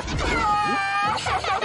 哈哈哈哈哈！